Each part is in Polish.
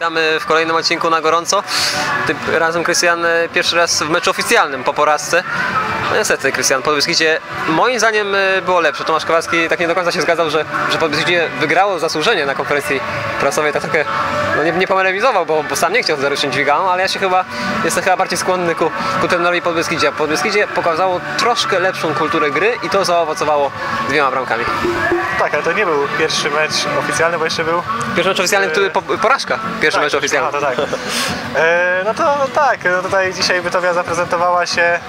Witamy w kolejnym odcinku na gorąco. Tym razem Krystian e, pierwszy raz w meczu oficjalnym po porażce. No niestety Krystian, Podbeskidzie moim zdaniem e, było lepsze. Tomasz Kowalski tak nie do końca się zgadzał, że, że Podbeskidzie wygrało zasłużenie na konferencji prasowej. Tak trochę no nie, nie bo, bo sam nie chciał zaruszeń dźwiganą, ale ja się chyba jestem chyba bardziej skłonny ku, ku trenerowi Podbeskidzia. Podbeskidzie pokazało troszkę lepszą kulturę gry i to zaowocowało dwiema bramkami. Tak, ale to nie był pierwszy mecz oficjalny, bo jeszcze był. Pierwszy mecz oficjalny, który, po, porażka. Pierwszy tak, mecz oficjalny. A, to tak. E, no to no tak, no tutaj dzisiaj Bytowia zaprezentowała się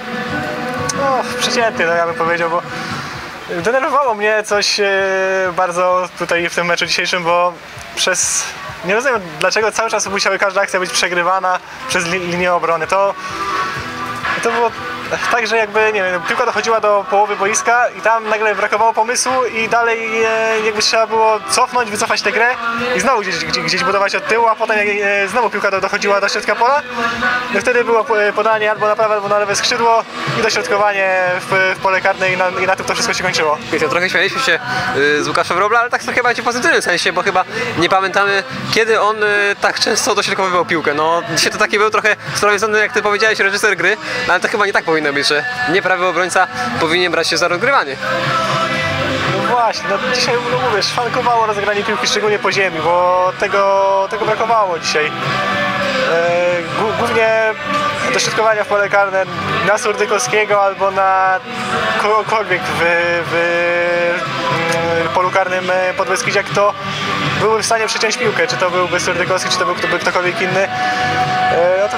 no, przeciętnie, no ja bym powiedział, bo denerwowało mnie coś e, bardzo tutaj w tym meczu dzisiejszym, bo przez nie rozumiem dlaczego cały czas musiała każda akcja być przegrywana przez li, linię obrony. To, to było tak, że jakby, nie wiem, piłka dochodziła do połowy boiska i tam nagle brakowało pomysłu i dalej e, jakby trzeba było cofnąć, wycofać tę grę i znowu gdzieś, gdzieś, gdzieś budować od tyłu, a potem e, znowu piłka do, dochodziła do środka pola. No wtedy było po- podanie albo na prawe, albo na lewe skrzydło i dośrodkowanie w, w pole karne i na, i na tym to wszystko się kończyło. Krystian, trochę śmialiśmy się y, z Łukaszem Robla, ale tak trochę bardziej w pozytywnym sensie, bo chyba nie pamiętamy, kiedy on y, tak często dośrodkowywał piłkę. No, dzisiaj to taki był trochę sprawiony, jak ty powiedziałeś, reżyser gry, no, ale to chyba nie tak powinno być, że nieprawy obrońca powinien brać się za rozgrywanie. No właśnie, no dzisiaj no mówię, szwankowało rozegranie piłki, szczególnie po ziemi, bo tego, tego brakowało dzisiaj. E, głó- głównie dośrodkowania w pole karne na Surdykowskiego albo na kogokolwiek w, w mm, polu karnym e, Podbeskidzia, kto byłby w stanie przeciąć piłkę, czy to byłby Surdykowski, czy to był kto- by ktokolwiek inny.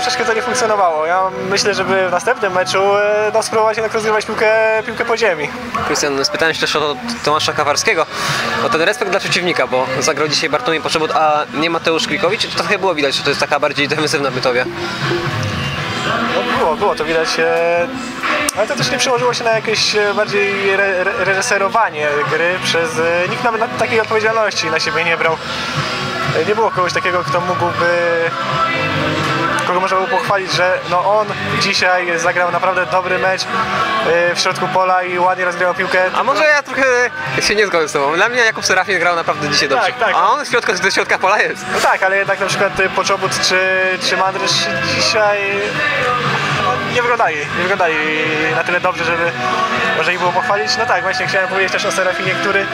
No troszeczkę to nie funkcjonowało. Ja myślę, żeby w następnym meczu e, no, spróbować jednak rozgrywać piłkę, piłkę po ziemi. Krystian, spytałem się też o Tomasza Kawarskiego, o ten respekt dla przeciwnika, bo zagrał dzisiaj Bartłomiej Poczebut, a nie Mateusz Klikowicz. To trochę było widać, że to jest taka bardziej defensywna bytowia. No było, było to widać, e, ale to też nie przełożyło się na jakieś e, bardziej re, re, reżyserowanie gry przez... Nikt nawet na- takiej odpowiedzialności na siebie nie brał. Nie było kogoś takiego, kto mógłby kogo można było pochwalić, że no on dzisiaj zagrał naprawdę dobry mecz e, w środku pola i ładnie rozgrywał piłkę. A może ja trochę się nie zgodzę z tobą. Dla mnie Jakub Serafin grał naprawdę dzisiaj dobrze. Tak, tak. A on z środka, do środka pola jest. No tak, ale jednak na przykład e, Poczobut czy, czy Mandrysz dzisiaj no, nie wyglądali, nie wyglądali na tyle dobrze, żeby może ich było pochwalić. No tak, właśnie chciałem powiedzieć też o Serafinie, który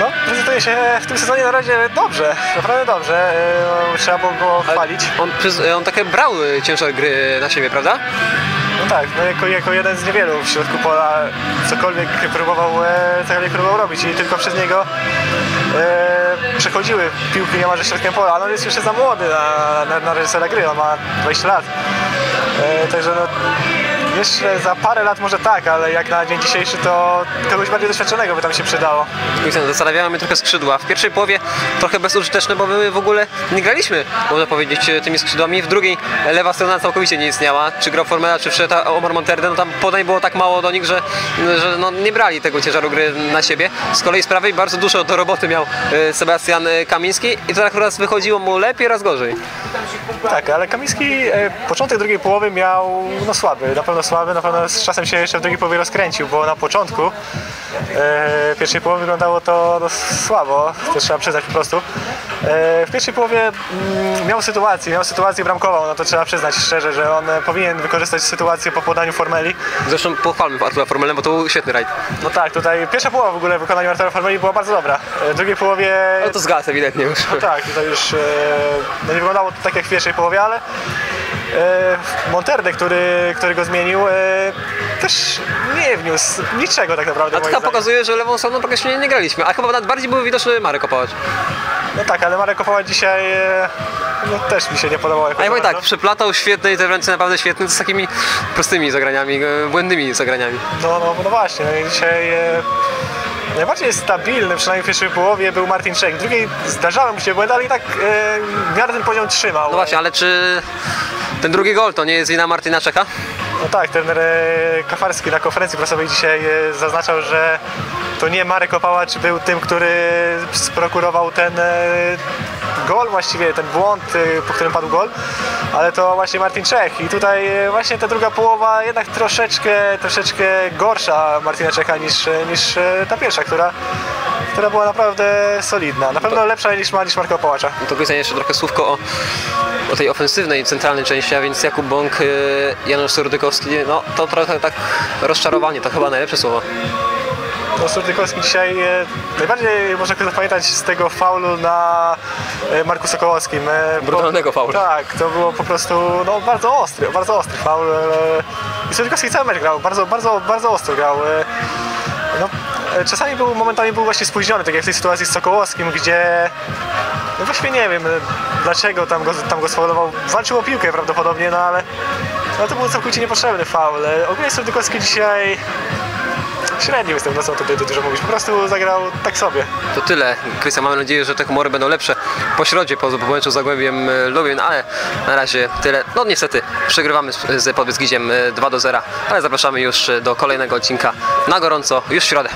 no, prezentuje się w tym sezonie na razie dobrze, naprawdę dobrze. E, Trzeba było go chwalić. On, przyz- on takie brał ciężar gry na siebie, prawda? No tak, no jako, jako jeden z niewielu w środku pola cokolwiek próbował, e, cokolwiek próbował robić i tylko przez niego e, przechodziły piłki niemalże środkiem pola, ale on jest jeszcze za młody na, na, na reżysera gry, on ma 20 lat. E, także no, jeszcze za parę lat może tak, ale jak na dzień dzisiejszy to kogoś bardziej doświadczonego by tam się przydało. Krystian, zastanawiały mnie trochę skrzydła. W pierwszej połowie trochę bezużyteczne, bo my w ogóle nie graliśmy, można powiedzieć, tymi skrzydłami. W drugiej lewa strona całkowicie nie istniała. Czy grał Formela, czy wszedł Omar Monterde, no tam podań było tak mało do nich, że, że no, nie brali tego ciężaru gry na siebie. Z kolei z prawej bardzo dużo do roboty miał e, Sebastian e, Kamiński i to raz wychodziło mu lepiej, raz gorzej. Tak, ale Kamiński e, początek drugiej połowy miał no słaby, na pewno słaby, na pewno z czasem się jeszcze w drugiej połowie rozkręcił, bo na początku e, pierwszej połowy wyglądało to no, słabo, to trzeba przyznać po prostu. E, w pierwszej połowie mm, miał sytuację, miał sytuację bramkową, no to trzeba przyznać szczerze, że on powinien wykorzystać sytuację po podaniu Formeli. Zresztą pochwalmy Artura Formelę, bo to był świetny rajd. No tak, tutaj pierwsza połowa w ogóle w wykonaniu Artura Formeli była bardzo dobra. E, w drugiej połowie No to zgasł ewidentnie już. no tak, tutaj już e, no nie wyglądało to tak jak w pierwszej połowie, ale Monterde, który, który go zmienił, e, też nie wniósł niczego tak naprawdę. A to pokazuje, że lewą stroną praktycznie nie graliśmy, a chyba nawet bardziej był widoczny Marek Opałacz. No tak, ale Marek Opała dzisiaj e, no, też mi się nie podobał. A ja powiem tak, przeplatał świetne interwencje, naprawdę świetne, z takimi prostymi zagraniami, e, błędnymi zagraniami. No, no, no właśnie, no dzisiaj e, najbardziej stabilny, przynajmniej w pierwszej połowie, był Martin Czech. W drugiej zdarzały mu się błędy, ale i tak e, w miarę ten poziom trzymał. No właśnie, ale czy ten drugi gol to nie jest wina Martina Czecha? No tak, e, Kafarski na konferencji prasowej dzisiaj e, zaznaczał, że to nie Marek Opałacz był tym, który sprokurował ten e, gol, właściwie ten błąd, e, po którym padł gol, ale to właśnie Martin Czech. I tutaj właśnie ta druga połowa jednak troszeczkę, troszeczkę gorsza Martina Czecha niż, niż ta pierwsza, która która była naprawdę solidna. Na pewno lepsza niż, niż Marko Połacza. To Krystian jeszcze trochę słówko o, o tej ofensywnej, centralnej części, a więc Jakub Bąk, y, Janusz Surdykowski, no to trochę tak rozczarowanie, to chyba najlepsze słowo. No, Surdykowski dzisiaj e, najbardziej można zapamiętać z tego faulu na e, Marku Sokołowskim. E, Brutalnego faulu. Tak, to było po prostu no, bardzo ostry, bardzo ostry faul. E, I Surdykowski cały mecz grał, bardzo, bardzo, bardzo ostro grał. E, no, czasami był, momentami był właśnie spóźniony, tak jak w tej sytuacji z Sokołowskim, gdzie no właśnie nie wiem dlaczego tam go, tam go sfaulował. Walczył o piłkę prawdopodobnie, no ale no, to był całkowicie niepotrzebny faul. E, Ogólnie Surdykowski dzisiaj średnio jestem, no co tutaj dużo mówić, po prostu zagrał tak sobie. To tyle. Krystian, mamy nadzieję, że te humory będą lepsze po środzie, po, po meczu z Zagłębiem y, Lubin, ale na razie tyle. No niestety, przegrywamy z, z Podbeskidziem y, 2 do 0, ale zapraszamy już do kolejnego odcinka na gorąco już w środę.